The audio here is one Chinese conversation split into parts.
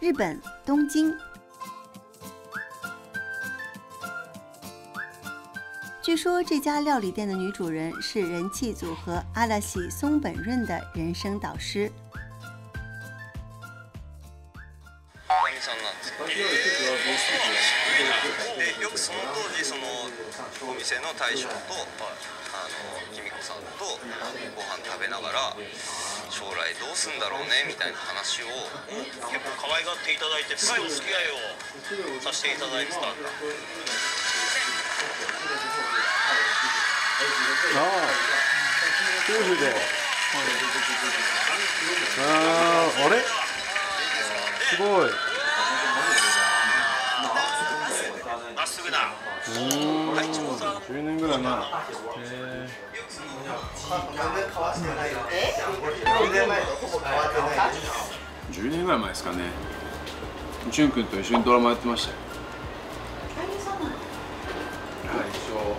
日本东京。据说这家料理店的女主人是人气组合阿拉西松本润的人生导师。将来どうすんだろうねみたいな話を結構可愛がっていただいて深いお付き合いをさせていただいてたんだ。ああ夫婦であああれ？すごい。すぐだうん。10年ぐらい前へえ10年ぐらい前ですかね。潤君と一緒にドラマやってましたよ。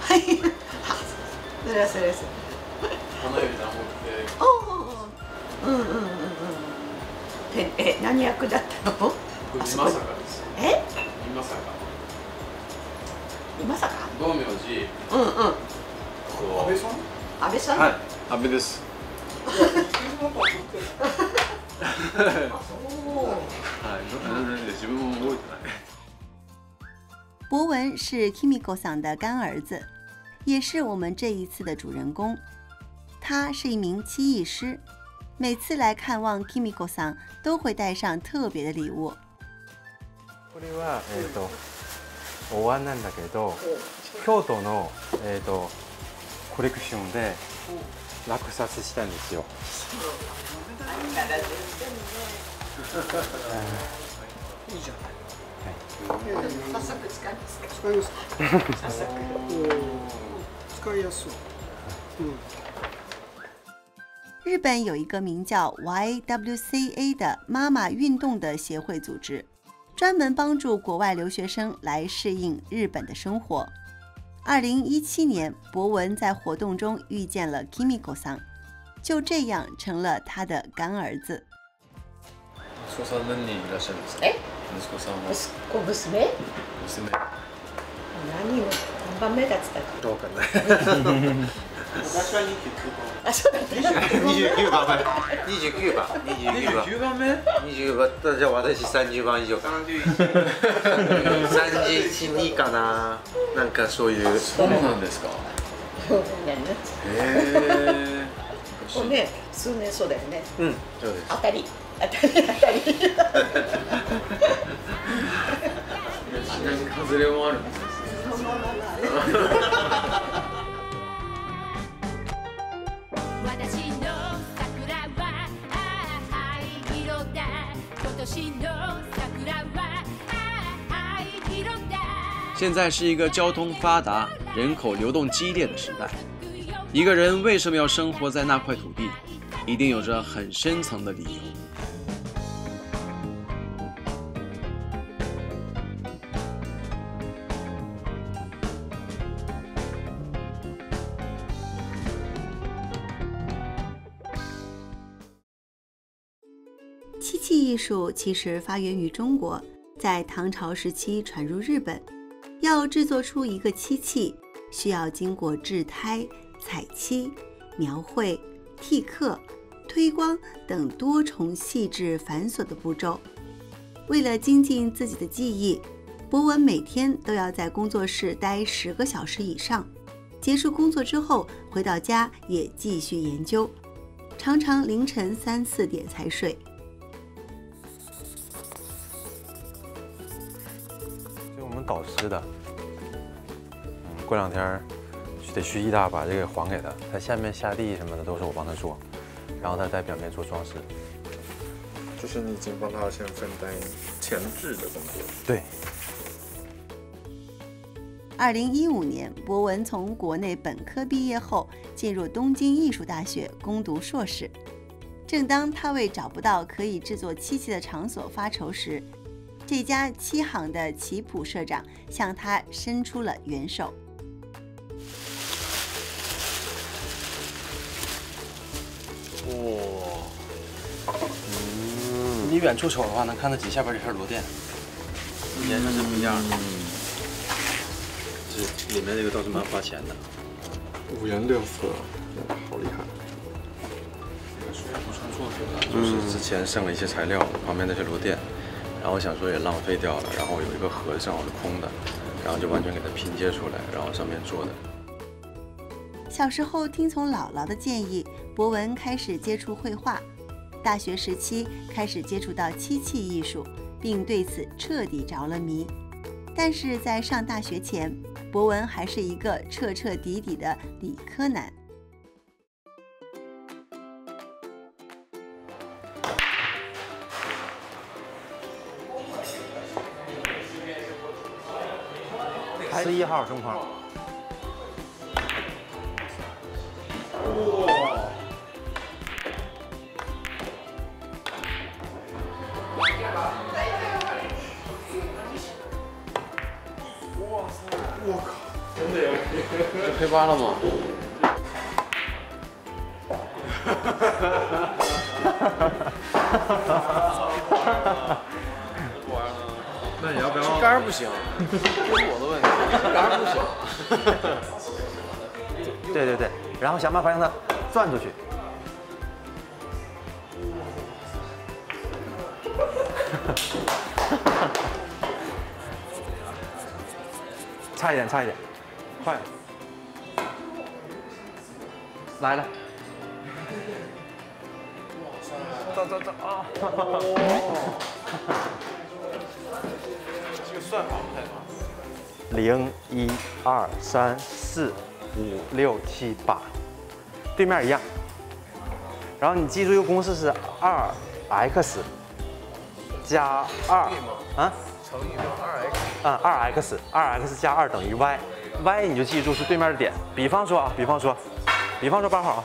はい。それはそれです。花っておお。うんうんうんうん。で、え、何役だったの？今坂ですえ？今坂まさか？道明寺うんうん。安倍さん安倍さん。はい安倍ですおお。はい自分も覚えてない博文是 Kimiko 桑的干儿子，也是我们这一次的主人公。他是一名漆艺师，每次来看望 Kimiko 桑都会带上特别的礼物。これは、えー、と お椀なんだけど京都の、えー、とコレクションで落札したんですよ。早速使いますか。使いますか早速。使いやすそう日本有一个名叫 YWCA 的妈妈运动的协会组织，专门帮助国外留学生来适应日本的生活。二零一七年，博文在活动中遇见了 Kimiko 桑，就这样成了他的干儿子。息子さん何人いらっしゃるんですかえ？息子さんは息子娘？娘何を何番目だっつったか。どうかな あ、そうだった。29番目。29番。29番。29番目？20番。じゃあ私30番。以上かな312かななんかそういうそうなんですかそうだよね。へえこれね、数年そうだよね。うんそうです当たり。当たり当たり。外れもあるんですね现在是一个交通发达、人口流动激烈的时代。一个人为什么要生活在那块土地，一定有着很深层的理由。漆器艺术其实发源于中国，在唐朝时期传入日本。要制作出一个漆器，需要经过制胎、彩漆、描绘、剔刻、推光等多重细致繁琐的步骤。为了精进自己的技艺，博文每天都要在工作室待十个小时以上。结束工作之后，回到家也继续研究，常常凌晨三四点才睡。我们搞湿的，嗯，过两天儿得去意大把这个还给他，他下面下地什么的都是我帮他做，然后他在表面做装饰。就是你已经帮他先分担前置的工作。对，二零一五年，博文从国内本科毕业后，进入东京艺术大学攻读硕士。正当他为找不到可以制作漆器的场所发愁时，这家七行的齐普社长向他伸出了援手。おお2远处瞅的话，能看到底下边这片螺钿，颜色是不一样的。这里面这个倒是蛮花钱的。五颜六色，好厉害。就是之前剩了一些材料，旁边那些螺钿，然后我想说也浪费掉了，然后有一个盒正好是空的，然后就完全给它拼接出来，然后上面做的。小时候听从姥姥的建议，博文开始接触绘画。大学时期开始接触到漆器艺术，并对此彻底着了迷。但是在上大学前，博文还是一个彻彻底底的理科男。十一号中框。黑八了吗？那你要不要？杆儿不行，这是我的问题，杆儿不行。对对对，然后想办法让它转出去。差一点，差一点，快！来了，走走走啊！这个算法不太好。零一二三四五六七八，对面一样。然后你记住一个公式是二 x 加二啊，乘以二 x。啊，二 x 二 x 加二等于 y，y 你就记住是对面的点。比方说啊，比方说，比方说八号啊，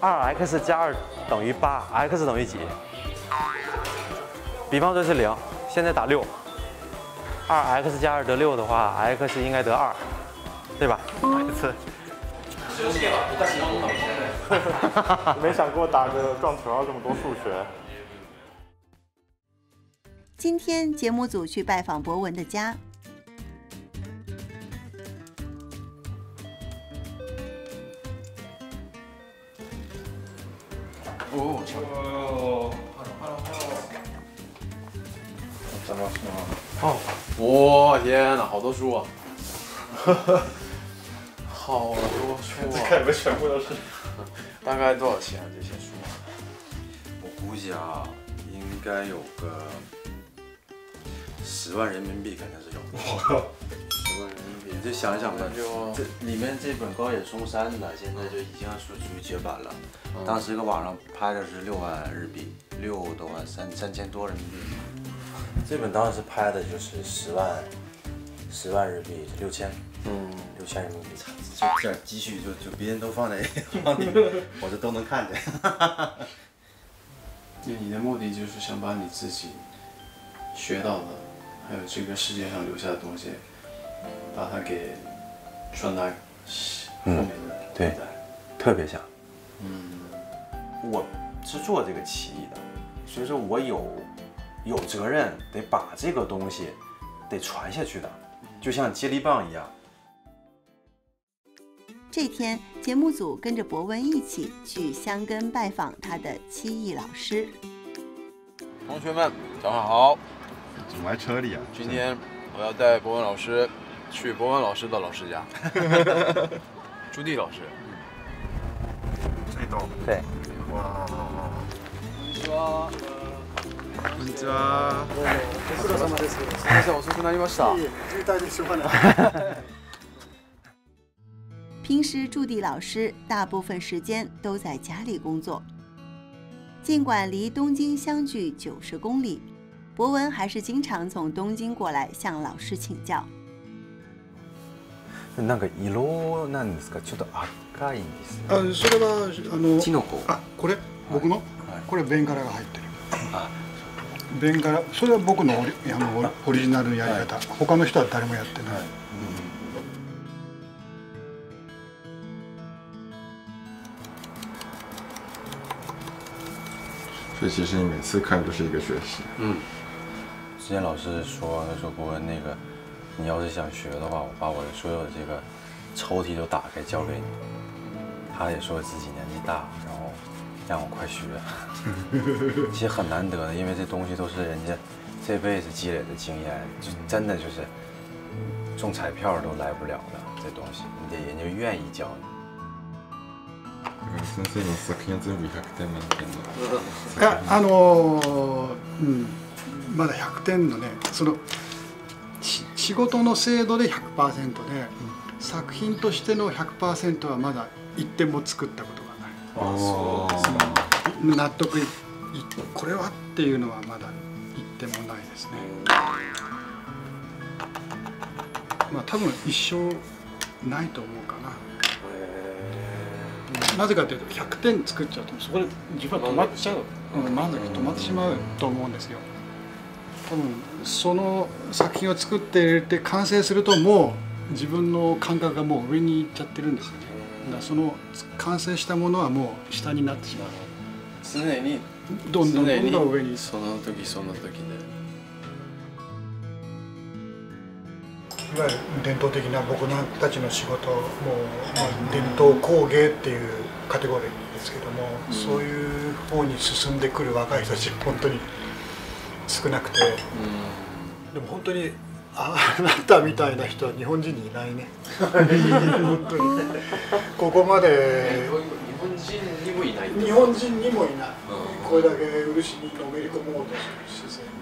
二 x 加二等于八，x 等于几？比方说是零，现在打六，二 x 加二得六的话，x 应该得二，对吧？x 没想过打个撞球要这么多数学。今天节目组去拜访博文的家，哦，巧什么什么？哦，我天哪，好多书啊！好多书啊！看你们全部都是。大概多少钱啊？这些书？我估计啊，应该有个十万人民币，肯定是有。十万人民币，你就想想吧，就这里面这本高野松山的，现在就已经属属于绝版了。当时搁网上拍的是六万日币，六多万三三千多人民币。这本当时拍的就是十万，十万日币六千，嗯，六千人民币。就这点积蓄，就就别人都放在 放里面，我这都能看见。那你的目的就是想把你自己学到的，还有这个世界上留下的东西，把它给传达后面的对代。特别想。嗯，我是做这个棋艺的，所以说我有有责任得把这个东西得传下去的，就像接力棒一样。这天，节目组跟着博文一起去香根拜访他的七艺老师。同学们，早上好！怎么在车里啊？今天我要带博文老师去博文老师的老师家，朱棣老师。这栋。对，哇。こんにちは。すみません、遅くなりました。平时驻地老师大部分时间都在家里工作，尽管离东京相距九十公里，博文还是经常从东京过来向老师请教。なんか色なんですか？ちょっと赤いんですね。あそれはあのキノコ。あこれ僕の、はいこれベンガラが入ってるあ、 ベンガラそれは僕のオリあのオリジナルのやり方、他の人は誰もやってない、そ所以其实你每次看都是一个学习。嗯。之前老师说，他说博文那个，你要是想学的话，我把我的所有的这个抽屉都打开交给你。他也说自己年纪大，然后让我快学。其实很难得的，因为这东西都是人家这辈子积累的经验，就真的就是中彩票都来不了的这东西，你得人家愿意教你。先生の作品は全部100点満点の。いやあのーうんまだ100点のねそのし仕事の精度で100%で、作品としての100%はまだ1点も作ったことあそうです納得いいこれはっていうのはまだ1点もないですね。まあ多分一生ないと思うかな。なぜかというと100点作っちゃうとそこで自分は止まっちゃう、うん、満足止まってしまうと思うんですよ。多分その作品を作ってて完成するともう自分の感覚がもう上に行っちゃってるんですよねだその完成したものはもう下になってしまう。常にどんどんど常んどん上に。その時その時で。いわゆる伝統的な僕たちの仕事も、まあ、伝統工芸っていうカテゴリーですけども、そういう方に進んでくる若い人たち本当に少なくて、でも本当にああなたみたいな人は日本人にいないね。本当にここまで。日本人にもいない日本人にもいない、これだけ漆にのめり込もうとする姿勢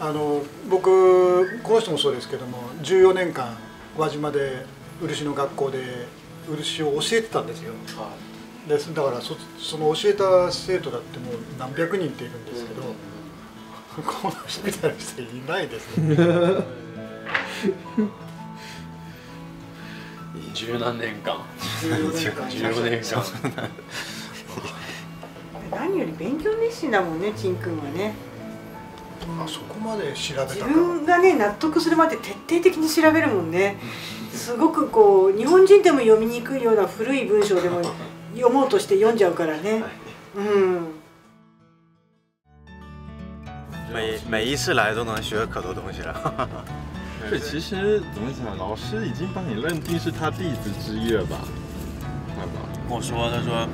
あの僕この人もそうですけども14年間輪島で漆の学校で漆を教えてたんですよ。でだからそその教えた生徒だってもう何百人っているんですけど、この人みたいな人いないですね。十何年間。14年間15年間。何より勉強熱心だもんねちんくんはね。あそこまで調べ自たか。分がね納得するまで徹底的に調べるもんね。すごくこう日本人でも読みにくいような古い文章でも読もうとして読んじゃうからね。うん每每一次来都能学可多东西了。对，其实怎么讲，老师已经把你认定是他弟子之一了吧？对吧？跟我说，他说，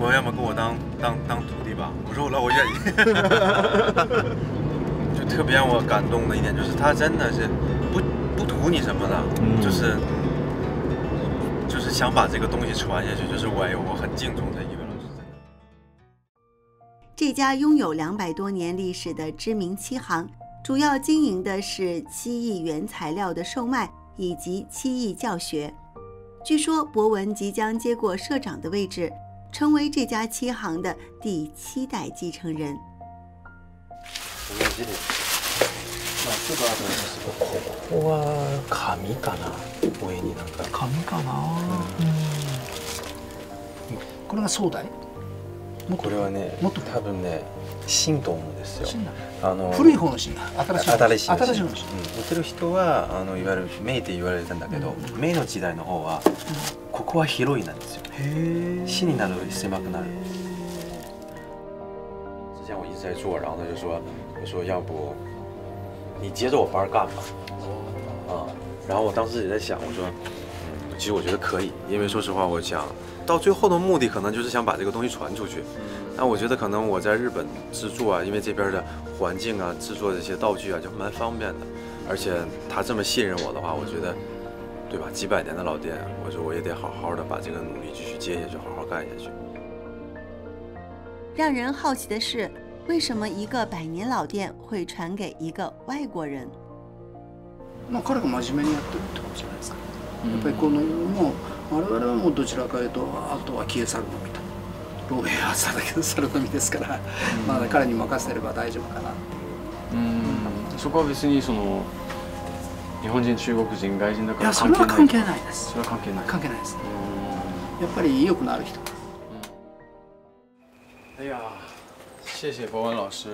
我要么跟我当当当徒弟吧。我说我那我愿意。就特别让我感动的一点就是他真的是不不图你什么的，就是就是想把这个东西传下去。就是我哎呦，我很敬重这一位老师。这家拥有两百多年历史的知名漆行，主要经营的是漆艺原材料的售卖以及漆艺教学。据说博文即将接过社长的位置，成为这家漆行的第七代继承人。我们这里，那这个ここは紙かな？上になんか。紙かな、これが壮大 これはね、多分ね、新と思うんですよ。あの古い方の新だ。新しい方新しいの新しいの新うん。売ってる人はあのいわゆる明って言われてたんだけど、明の時代の方は、ここは広いなんですよ。新になる狭くなる。之前我一直在做，然后他就说，我说要不你接着我班儿干吧，啊，然后我当时也在想，我说，嗯，其实我觉得可以，因为说实话，我想到最后的目的可能就是想把这个东西传出去。那我觉得可能我在日本制作啊，因为这边的环境啊，制作这些道具啊，就蛮方便的。而且他这么信任我的话，我觉得，对吧？几百年的老店，我说我也得好好的把这个努力继续接下去，好好干下去。让人好奇的是，为什么一个百年老店会传给一个外国人？まあ彼が真面目にやってるってことじゃないですか、 やっぱりこのもう我々はもうどちらかというとあとは消え去るのみたいな。老兵は朝だけど猿のみですから、まあ彼に任せれば大丈夫かなう。ん。そこは別にその日本人中国人外人だからいやそれは関係ない。です。それは関係ない。関係ないです。やっぱり意欲のある人。哎呀，谢谢博文老师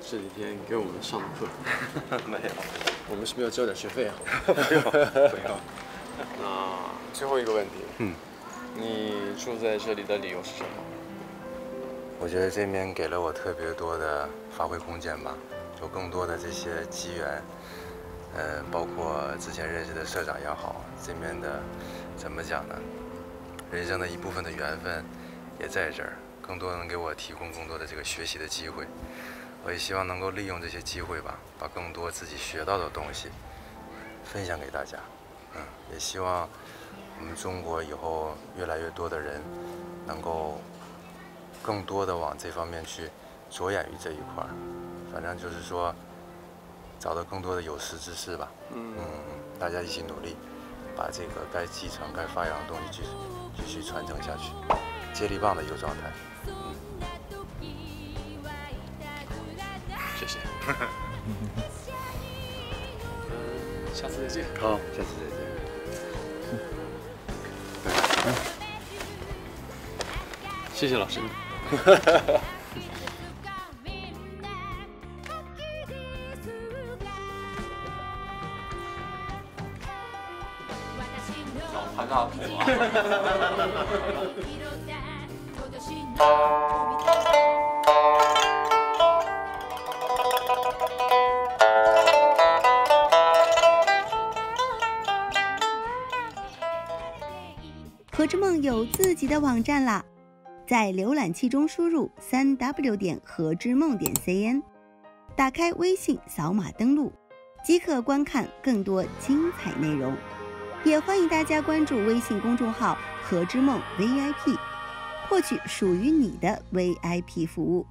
这几天给我们上的课。没有，我们是不是要交点学费啊？不用不用。那最后一个问题，嗯，你住在这里的理由是什么？我觉得这边给了我特别多的发挥空间吧，有更多的这些机缘，呃，包括之前认识的社长也好，这边的怎么讲呢？人生的一部分的缘分也在这儿，更多能给我提供更多的这个学习的机会。我也希望能够利用这些机会吧，把更多自己学到的东西分享给大家。嗯，也希望我们中国以后越来越多的人能够。更多的往这方面去着眼于这一块儿，反正就是说，找到更多的有识之士吧。嗯，大家一起努力，把这个该继承、该发扬的东西继继续传承下去，接力棒的一个状态。谢谢。下次再见。好，下次再见。谢谢老师。老潘大腿何有自己的网站啦。在浏览器中输入三 w 点和之梦点 cn，打开微信扫码登录，即可观看更多精彩内容。也欢迎大家关注微信公众号“和之梦 VIP”，获取属于你的 VIP 服务。